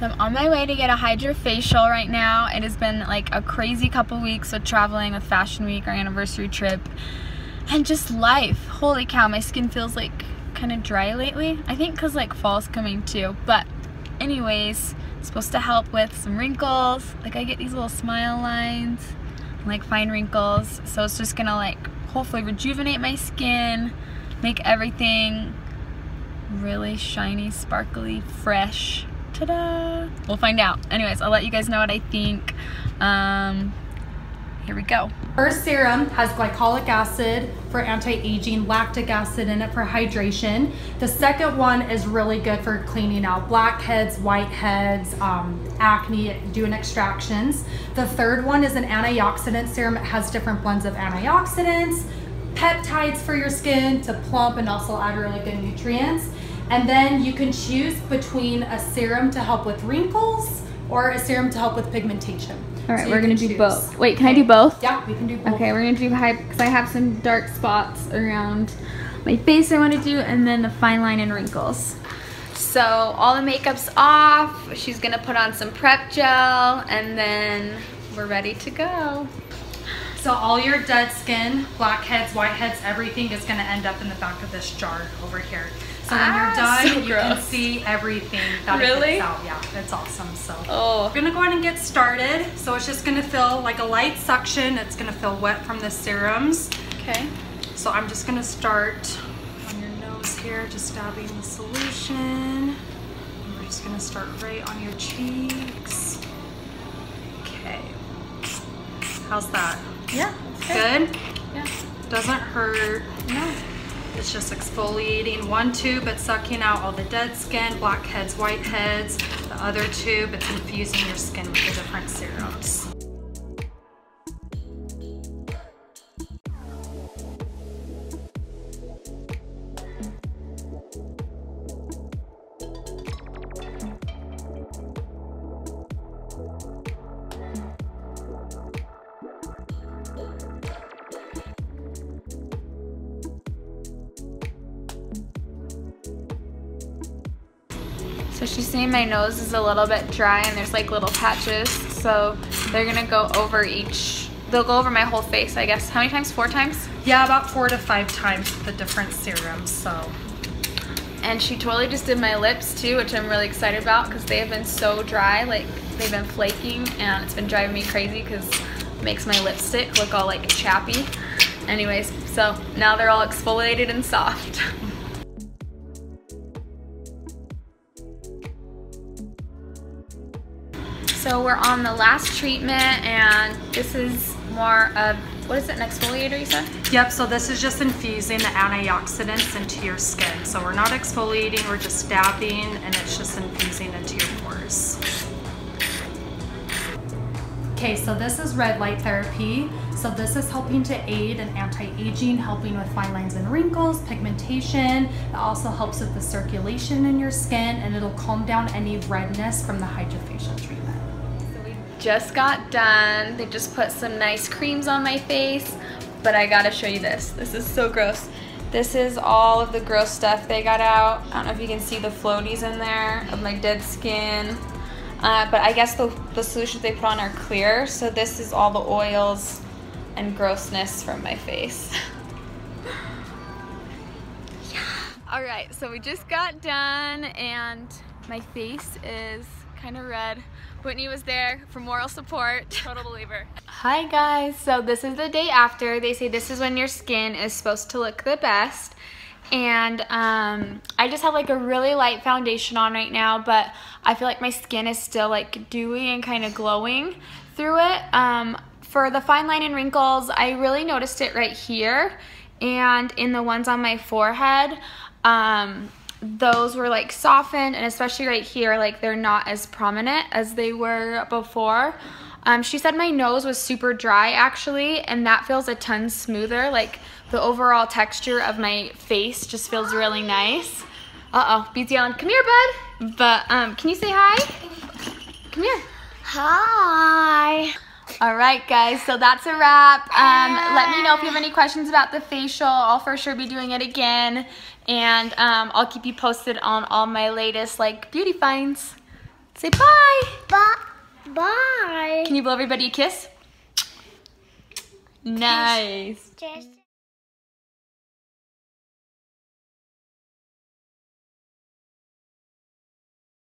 So I'm on my way to get a hydrafacial right now. It has been like a crazy couple weeks with traveling with Fashion Week, our anniversary trip, and just life. Holy cow, my skin feels like kind of dry lately. I think because like fall's coming too. But anyways, supposed to help with some wrinkles. Like I get these little smile lines, like fine wrinkles. So it's just gonna like hopefully rejuvenate my skin, make everything really shiny, sparkly, fresh ta-da we'll find out anyways i'll let you guys know what i think um here we go First serum has glycolic acid for anti-aging, lactic acid in it for hydration. The second one is really good for cleaning out blackheads, whiteheads, um, acne, doing extractions. The third one is an antioxidant serum. It has different blends of antioxidants, peptides for your skin to plump and also add really good nutrients. And then you can choose between a serum to help with wrinkles or a serum to help with pigmentation. All right, So we're gonna do choose. both. Wait, can I do both? Yeah, we can do both. Okay, we're gonna do high because I have some dark spots around my face I want to do, and then the fine line and wrinkles. So all the makeup's off. She's gonna put on some prep gel, and then we're ready to go. So all your dead skin, blackheads, whiteheads, everything is gonna end up in the back of this jar over here. So when Ah, you're done, so you can see everything that it Really? gets out. Yeah, it's awesome. So Oh, we're gonna go ahead and get started. So it's just gonna feel like a light suction. It's gonna feel wet from the serums. okay. So I'm just gonna start on your nose here, just dabbing the solution. And we're just gonna start right on your cheeks. Okay. How's that? Yeah. Good? Yeah. Doesn't hurt. No. It's just exfoliating one tube, it's sucking out all the dead skin, blackheads, whiteheads. The other tube, it's infusing your skin with the different serums. So she's saying my nose is a little bit dry and there's like little patches. So they're gonna go over each, they'll go over my whole face, I guess. How many times? Four times? Yeah, about four to five times the different serums, so. And she totally just did my lips too, which I'm really excited about because they have been so dry, like they've been flaking and it's been driving me crazy because it makes my lipstick look all like chappy. Anyways, so now they're all exfoliated and soft. So we're on the last treatment and this is more of, what is it, an exfoliator you said? Yep, so this is just infusing the antioxidants into your skin. So we're not exfoliating, we're just dabbing and it's just infusing into your pores. Okay, so this is red light therapy. So this is helping to aid in anti-aging, helping with fine lines and wrinkles, pigmentation. It also helps with the circulation in your skin and it'll calm down any redness from the hydrafacial treatment. Just got done. They just put some nice creams on my face, but I gotta show you this. This is so gross. This is all of the gross stuff they got out. I don't know if you can see the floaties in there of my dead skin. Uh, but I guess the, the solutions they put on are clear. So this is all the oils and grossness from my face. All right, so we just got done and my face is kind of red. Whitney was there for moral support. Total believer. Hi guys, so this is the day after. They say this is when your skin is supposed to look the best. And um, I just have like a really light foundation on right now, but I feel like my skin is still like dewy and kind of glowing through it. Um, for the fine line and wrinkles, I really noticed it right here and in the ones on my forehead. Um, those were like softened and especially right here, like they're not as prominent as they were before. Um, she said my nose was super dry actually, and that feels a ton smoother. Like the overall texture of my face just feels really nice. Uh-oh, Beats yelling, come here, bud. But um, can you say hi? Come here. Hi. All right, guys, so that's a wrap. Um, let me know if you have any questions about the facial. I'll for sure be doing it again. And um, I'll keep you posted on all my latest like beauty finds. Say bye. Bye. Bye. Can you blow everybody a kiss? Nice. Just